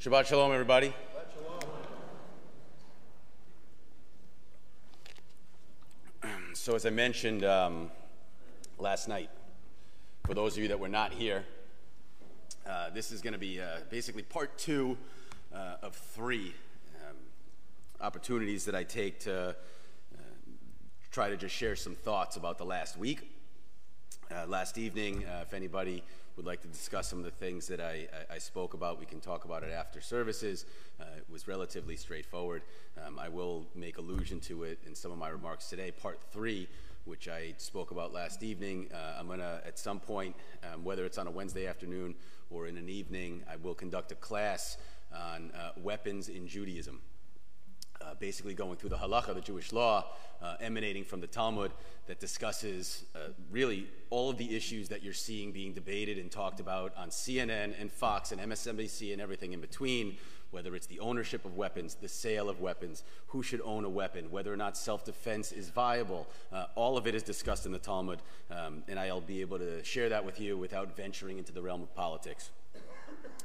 Shabbat Shalom, everybody. So, as I mentioned um, last night, for those of you that were not here, uh, this is going to be uh, basically part two uh, of three um, opportunities that I take to uh, try to just share some thoughts about the last week. Uh, last evening, uh, if anybody would like to discuss some of the things that I, I, I spoke about, we can talk about it after services. Uh, it was relatively straightforward. Um, I will make allusion to it in some of my remarks today. Part three, which I spoke about last evening, uh, I'm going to, at some point, um, whether it's on a Wednesday afternoon or in an evening, I will conduct a class on uh, weapons in Judaism uh, basically going through the halacha, the Jewish law, uh, emanating from the Talmud, that discusses uh, really all of the issues that you're seeing being debated and talked about on CNN and Fox and MSNBC and everything in between, whether it's the ownership of weapons, the sale of weapons, who should own a weapon, whether or not self defense is viable. Uh, all of it is discussed in the Talmud, um, and I'll be able to share that with you without venturing into the realm of politics.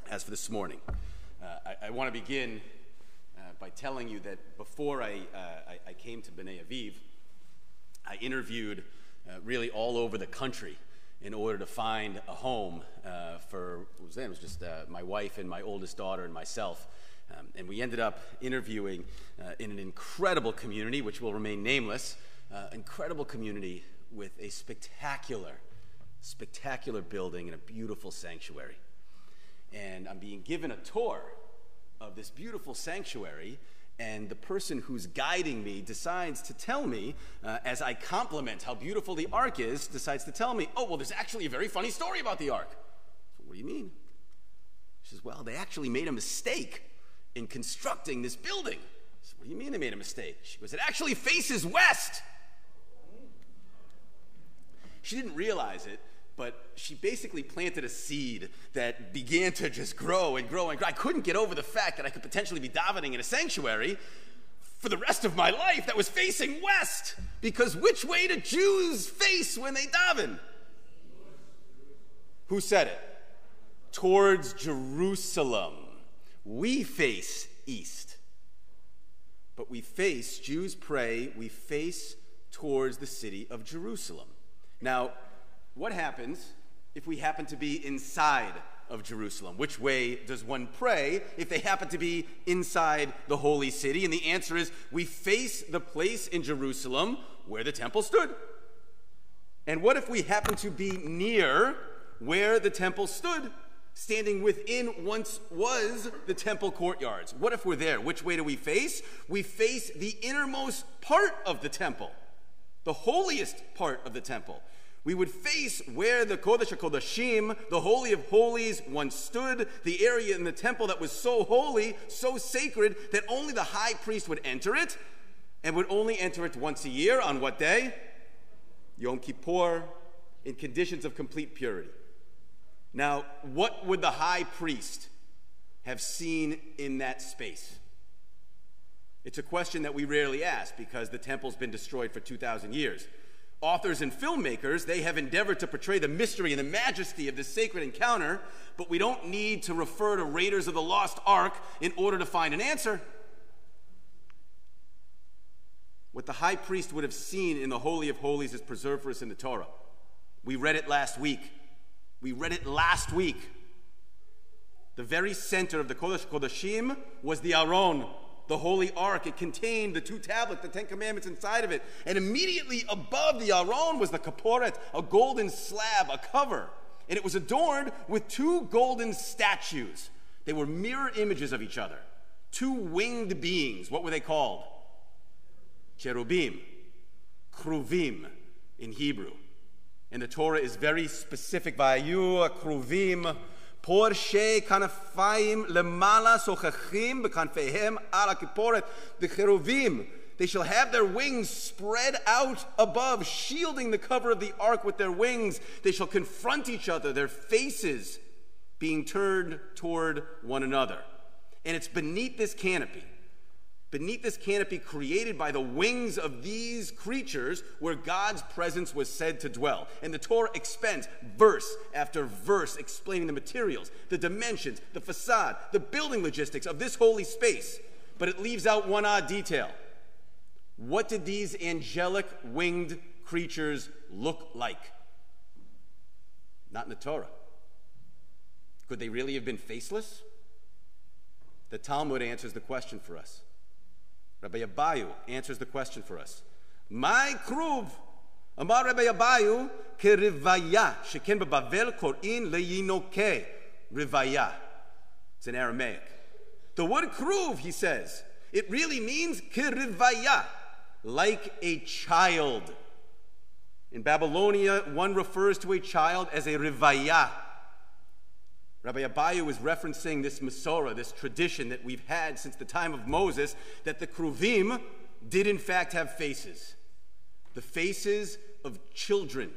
As for this morning, uh, I, I want to begin by telling you that before I, uh, I, I, came to B'nai Aviv, I interviewed uh, really all over the country in order to find a home uh, for, was then? It was just my wife and my oldest daughter and myself. Um, and we ended up interviewing uh, in an incredible community, which will remain nameless, uh, incredible community with a spectacular, spectacular building and a beautiful sanctuary. And I'm being given a tour of this beautiful sanctuary, and the person who's guiding me decides to tell me, uh, as I compliment how beautiful the ark is, decides to tell me, oh, well, there's actually a very funny story about the ark. So, what do you mean? She says, well, they actually made a mistake in constructing this building. Said, what do you mean they made a mistake? She goes, it actually faces west. She didn't realize it, but she basically planted a seed that began to just grow and grow and grow. I couldn't get over the fact that I could potentially be davening in a sanctuary for the rest of my life that was facing west. Because which way do Jews face when they daven? Who said it? Towards Jerusalem. We face east. But we face, Jews pray, we face towards the city of Jerusalem. Now, what happens if we happen to be inside of Jerusalem? Which way does one pray if they happen to be inside the holy city? And the answer is we face the place in Jerusalem where the temple stood. And what if we happen to be near where the temple stood? Standing within once was the temple courtyards. What if we're there? Which way do we face? We face the innermost part of the temple, the holiest part of the temple we would face where the Kodesh HaKodashim, the Holy of Holies, once stood, the area in the temple that was so holy, so sacred, that only the high priest would enter it, and would only enter it once a year. On what day? Yom Kippur, in conditions of complete purity. Now, what would the high priest have seen in that space? It's a question that we rarely ask because the temple's been destroyed for 2,000 years authors and filmmakers, they have endeavored to portray the mystery and the majesty of this sacred encounter, but we don't need to refer to Raiders of the Lost Ark in order to find an answer. What the high priest would have seen in the Holy of Holies is preserved for us in the Torah. We read it last week. We read it last week. The very center of the Kodesh Kodashim was the Aron, the holy ark. It contained the two tablets, the Ten Commandments inside of it. And immediately above the Aron was the kaporet, a golden slab, a cover. And it was adorned with two golden statues. They were mirror images of each other. Two winged beings. What were they called? Cherubim, kruvim in Hebrew. And the Torah is very specific. Vayu kruvim por she'kanafayim lemala sochachim b'kanfeihem al akiporet b'cheruvim. They shall have their wings spread out above, shielding the cover of the ark with their wings. They shall confront each other, their faces being turned toward one another. And it's beneath this canopy beneath this canopy created by the wings of these creatures where God's presence was said to dwell. And the Torah expends verse after verse explaining the materials, the dimensions, the facade, the building logistics of this holy space. But it leaves out one odd detail. What did these angelic winged creatures look like? Not in the Torah. Could they really have been faceless? The Talmud answers the question for us. Rabbi Abahu answers the question for us. My kruv, Amar Rabbi Abahu, kerivaya, sheken bebavel korin leyinoke, rivaya. It's in Aramaic. The word kruv, he says, it really means kerivaya, like a child. In Babylonia, one refers to a child as a rivaya. Rabbi Abahu is referencing this Masorah, this tradition that we've had since the time of Moses, that the Kruvim did in fact have faces. The faces of children.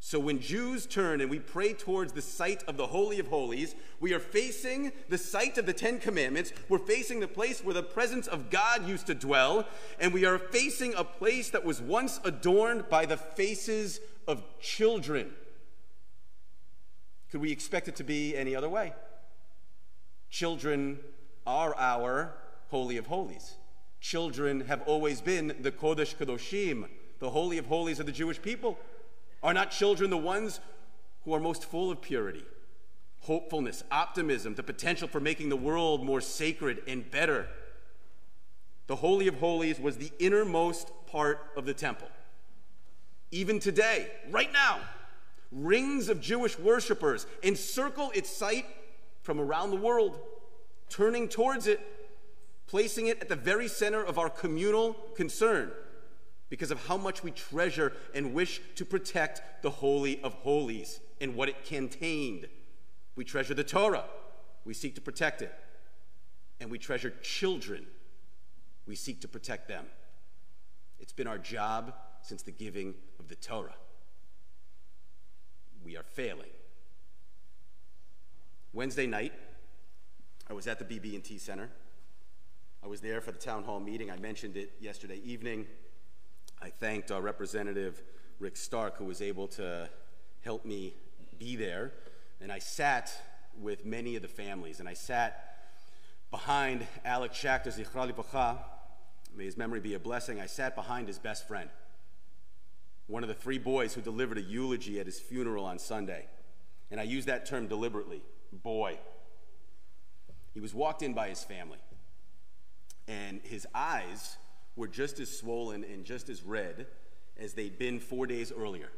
So when Jews turn and we pray towards the site of the Holy of Holies, we are facing the site of the Ten Commandments. We're facing the place where the presence of God used to dwell. And we are facing a place that was once adorned by the faces of children. Could we expect it to be any other way? Children are our Holy of Holies. Children have always been the Kodesh Kadoshim, the Holy of Holies of the Jewish people. Are not children the ones who are most full of purity, hopefulness, optimism, the potential for making the world more sacred and better? The Holy of Holies was the innermost part of the temple. Even today, right now, rings of Jewish worshippers encircle its site from around the world, turning towards it, placing it at the very center of our communal concern because of how much we treasure and wish to protect the Holy of Holies and what it contained. We treasure the Torah, we seek to protect it. And we treasure children, we seek to protect them. It's been our job since the giving of the Torah we are failing. Wednesday night, I was at the BB&T Center. I was there for the town hall meeting. I mentioned it yesterday evening. I thanked our representative Rick Stark, who was able to help me be there. And I sat with many of the families, and I sat behind Alex Schachter, Zichrali Bacha. May his memory be a blessing. I sat behind his best friend one of the three boys who delivered a eulogy at his funeral on Sunday. And I use that term deliberately boy. He was walked in by his family, and his eyes were just as swollen and just as red as they'd been four days earlier,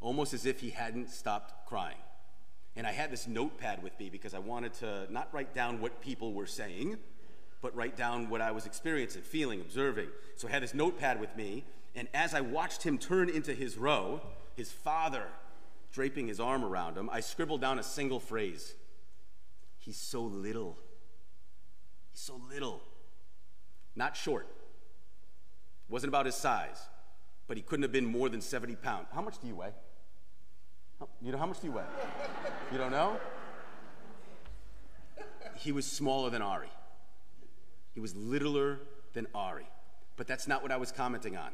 almost as if he hadn't stopped crying. And I had this notepad with me because I wanted to not write down what people were saying, but write down what I was experiencing, feeling, observing. So I had this notepad with me, and as I watched him turn into his row, his father draping his arm around him, I scribbled down a single phrase He's so little. He's so little. Not short. Wasn't about his size, but he couldn't have been more than 70 pounds. How much do you weigh? You know, how much do you weigh? You don't know? He was smaller than Ari. He was littler than Ari. But that's not what I was commenting on.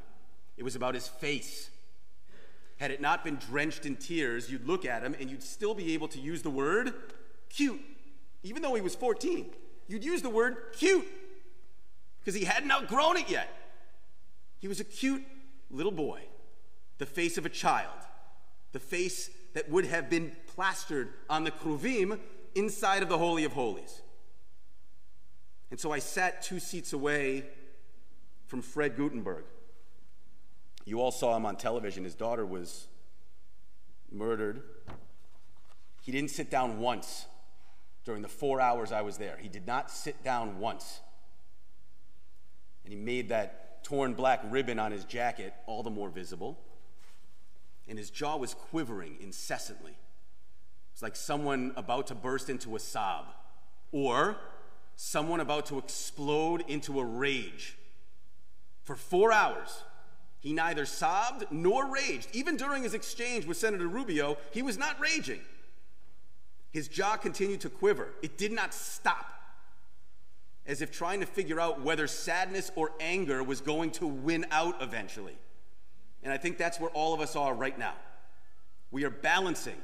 It was about his face. Had it not been drenched in tears, you'd look at him and you'd still be able to use the word cute. Even though he was 14, you'd use the word cute because he hadn't outgrown it yet. He was a cute little boy, the face of a child, the face that would have been plastered on the kruvim inside of the Holy of Holies. And so I sat two seats away from Fred Guttenberg. You all saw him on television. His daughter was murdered. He didn't sit down once during the four hours I was there. He did not sit down once. And he made that torn black ribbon on his jacket all the more visible. And his jaw was quivering incessantly. It's like someone about to burst into a sob, or someone about to explode into a rage. For four hours, he neither sobbed nor raged. Even during his exchange with Senator Rubio, he was not raging. His jaw continued to quiver, it did not stop. as if trying to figure out whether sadness or anger was going to win out eventually. And I think that's where all of us are right now. We are balancing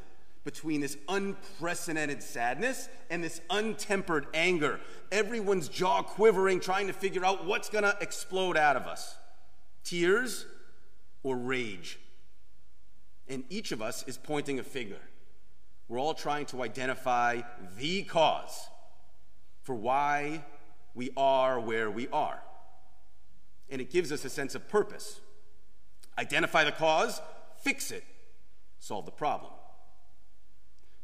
between this unprecedented sadness and this untempered anger. Everyone's jaw quivering, trying to figure out what's going to explode out of us tears or rage. And each of us is pointing a finger. We're all trying to identify the cause for why we are where we are. And it gives us a sense of purpose. Identify the cause, fix it, solve the problem.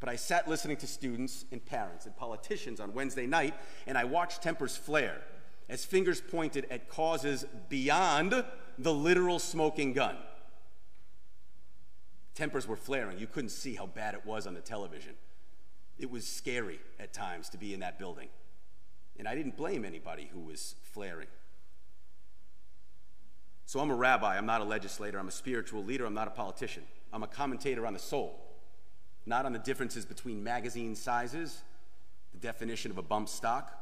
But I sat listening to students and parents and politicians on Wednesday night, and I watched tempers flare as fingers pointed at causes beyond the literal smoking gun. Tempers were flaring. You couldn't see how bad it was on the television. It was scary at times to be in that building. And I didn't blame anybody who was flaring. So I'm a rabbi, I'm not a legislator, I'm a spiritual leader, I'm not a politician. I'm a commentator on the soul, not on the differences between magazine sizes, the definition of a bump stock.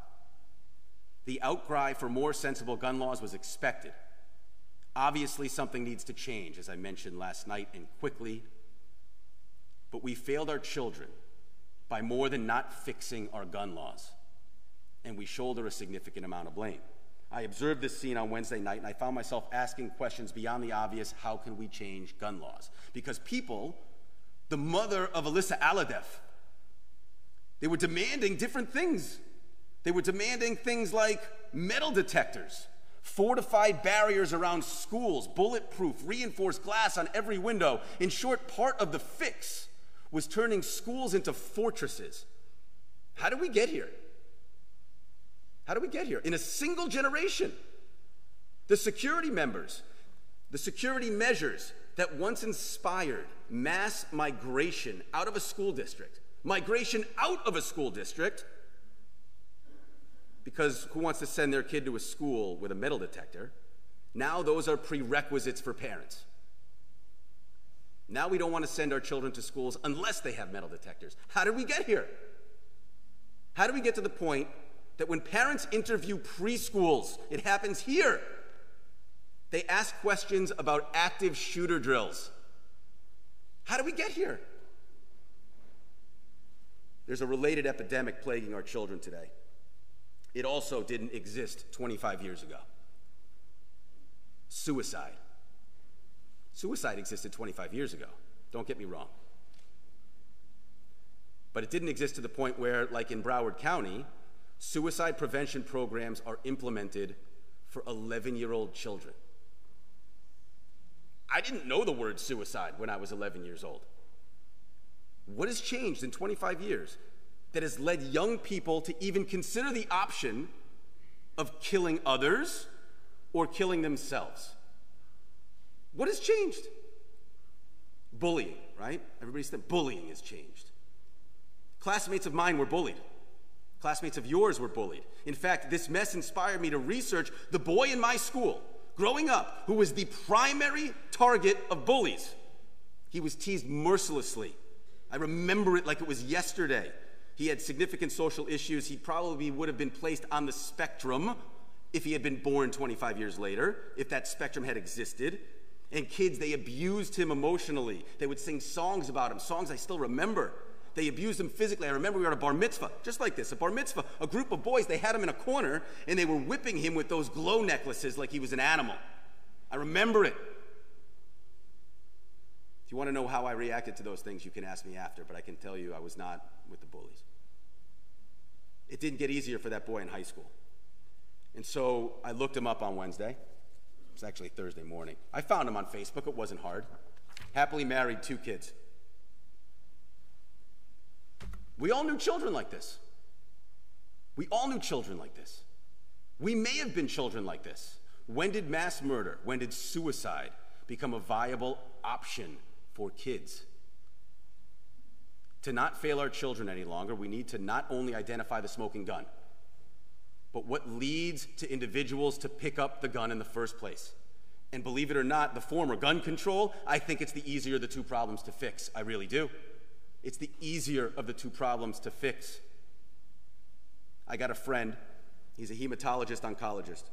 The outcry for more sensible gun laws was expected. Obviously, something needs to change, as I mentioned last night, and quickly. But we failed our children by more than not fixing our gun laws and we shoulder a significant amount of blame. I observed this scene on Wednesday night and I found myself asking questions beyond the obvious how can we change gun laws? Because people, the mother of Alyssa Alhadeff, they were demanding different things. They were demanding things like metal detectors, fortified barriers around schools, bulletproof, reinforced glass on every window. In short, part of the fix was turning schools into fortresses. How did we get here? How do we get here? In a single generation, the security members, the security measures that once inspired mass migration out of a school district, migration out of a school district, because who wants to send their kid to a school with a metal detector? Now those are prerequisites for parents. Now we don't want to send our children to schools unless they have metal detectors. How did we get here? How do we get to the point that when parents interview preschools, it happens here. They ask questions about active shooter drills. How do we get here? There's a related epidemic plaguing our children today. It also didn't exist 25 years ago. Suicide. Suicide existed 25 years ago. Don't get me wrong. But it didn't exist to the point where, like in Broward County, Suicide prevention programs are implemented for 11 year old children. I didn't know the word suicide when I was 11 years old. What has changed in 25 years that has led young people to even consider the option of killing others or killing themselves? What has changed? Bullying, right? Everybody's saying bullying has changed. Classmates of mine were bullied. Classmates of yours were bullied. In fact, this mess inspired me to research the boy in my school, growing up, who was the primary target of bullies. He was teased mercilessly. I remember it like it was yesterday. He had significant social issues. He probably would have been placed on the spectrum if he had been born 25 years later, if that spectrum had existed. And kids, they abused him emotionally. They would sing songs about him, songs I still remember. They abused him physically. I remember we were at a bar mitzvah, just like this, a bar mitzvah. A group of boys, they had him in a corner and they were whipping him with those glow necklaces like he was an animal. I remember it. You want to know how I reacted to those things, you can ask me after, but I can tell you I was not with the bullies. It didn't get easier for that boy in high school. And so I looked him up on Wednesday. It was actually Thursday morning. I found him on Facebook. It wasn't hard. Happily married, two kids. We all knew children like this. We all knew children like this. We may have been children like this. When did mass murder, when did suicide become a viable option for kids? To not fail our children any longer, we need to not only identify the smoking gun, but what leads to individuals to pick up the gun in the first place. And believe it or not, the former, gun control, I think it's the easier of the two problems to fix. I really do. It's the easier of the two problems to fix. I got a friend He's a hematologist oncologist.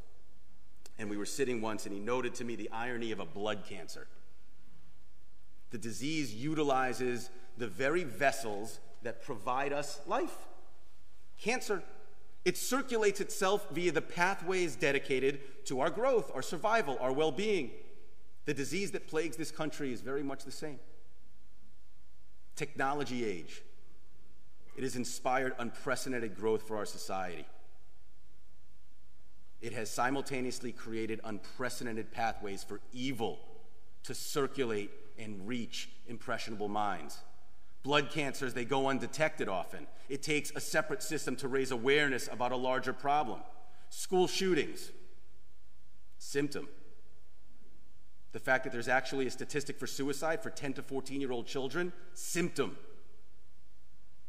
And we were sitting once, and he noted to me the irony of a blood cancer. The disease utilizes the very vessels that provide us life. Cancer. It circulates itself via the pathways dedicated to our growth, our survival, our well being. The disease that plagues this country is very much the same. Technology age. It has inspired unprecedented growth for our society. It has simultaneously created unprecedented pathways for evil to circulate and reach impressionable minds. Blood cancers, they go undetected often. It takes a separate system to raise awareness about a larger problem. School shootings, symptom. The fact that there's actually a statistic for suicide for 10 to 14 year old children, symptom.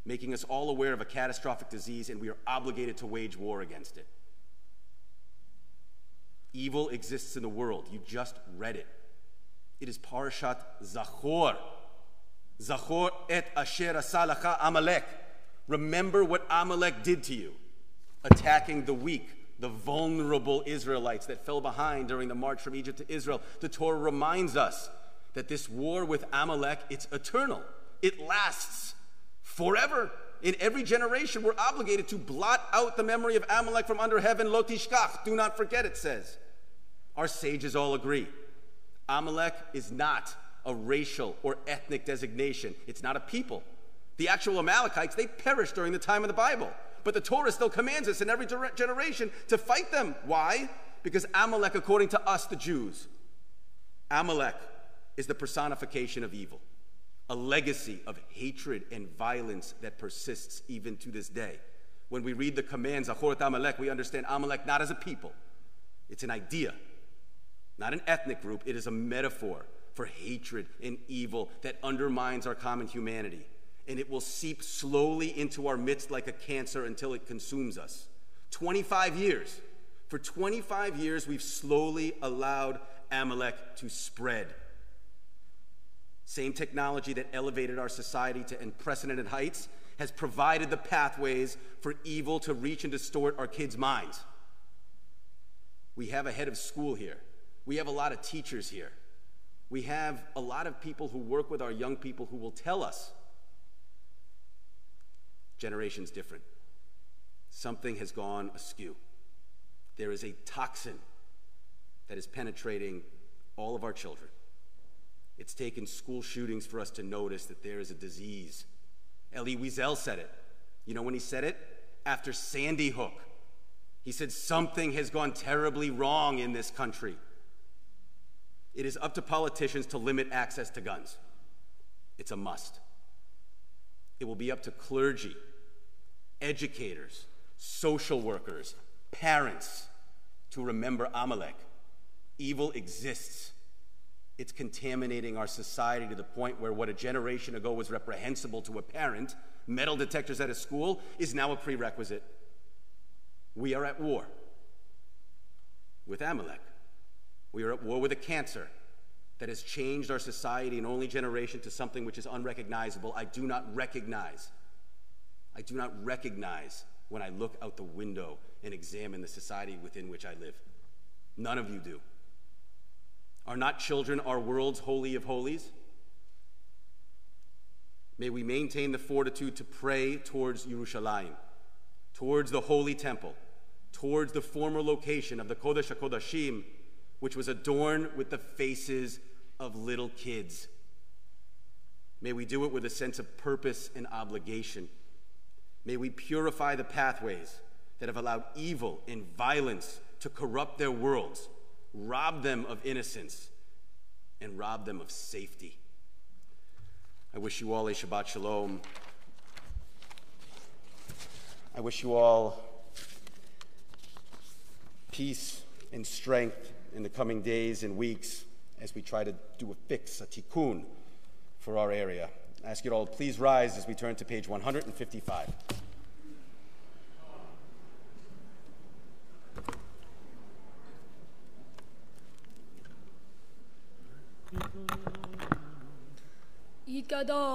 Making us all aware of a catastrophic disease, and we are obligated to wage war against it. Evil exists in the world. You just read it. It is Parashat Zachor. Zachor et asher asalacha Amalek. Remember what Amalek did to you, attacking the weak, the vulnerable Israelites that fell behind during the march from Egypt to Israel. The Torah reminds us that this war with Amalek, it's eternal. It lasts forever. In every generation, we're obligated to blot out the memory of Amalek from under heaven. Lotishkach, do not forget, it says. Our sages all agree. Amalek is not a racial or ethnic designation, it's not a people. The actual Amalekites, they perished during the time of the Bible. But the Torah still commands us in every generation to fight them. Why? Because Amalek, according to us, the Jews, Amalek is the personification of evil, a legacy of hatred and violence that persists even to this day. When we read the commands, Achorat Amalek, we understand Amalek not as a people, it's an idea, not an ethnic group, it is a metaphor for hatred and evil that undermines our common humanity. And it will seep slowly into our midst like a cancer until it consumes us. 25 years. For 25 years, we've slowly allowed Amalek to spread. Same technology that elevated our society to unprecedented heights has provided the pathways for evil to reach and distort our kids' minds. We have a head of school here we have a lot of teachers here. We have a lot of people who work with our young people who will tell us generation's different. Something has gone askew. There is a toxin that is penetrating all of our children. It's taken school shootings for us to notice that there is a disease. Elie Wiesel said it. You know when he said it? After Sandy Hook. He said, Something has gone terribly wrong in this country. It is up to politicians to limit access to guns. It's a must. It will be up to clergy, educators, social workers, parents to remember Amalek. Evil exists. It's contaminating our society to the point where what a generation ago was reprehensible to a parent, metal detectors at a school, is now a prerequisite. We are at war with Amalek. We are at war with a cancer that has changed our society in only generation to something which is unrecognizable. I do not recognize. I do not recognize when I look out the window and examine the society within which I live. None of you do. Are not children our world's holy of holies? May we maintain the fortitude to pray towards Yerushalayim, towards the holy temple, towards the former location of the Kodesh HaKodashim, which was adorned with the faces of little kids. May we do it with a sense of purpose and obligation. May we purify the pathways that have allowed evil and violence to corrupt their worlds, rob them of innocence, and rob them of safety. I wish you all a Shabbat Shalom. I wish you all peace and strength in the coming days and weeks as we try to do a fix, a tikkun for our area. I ask you all please rise as we turn to page 155.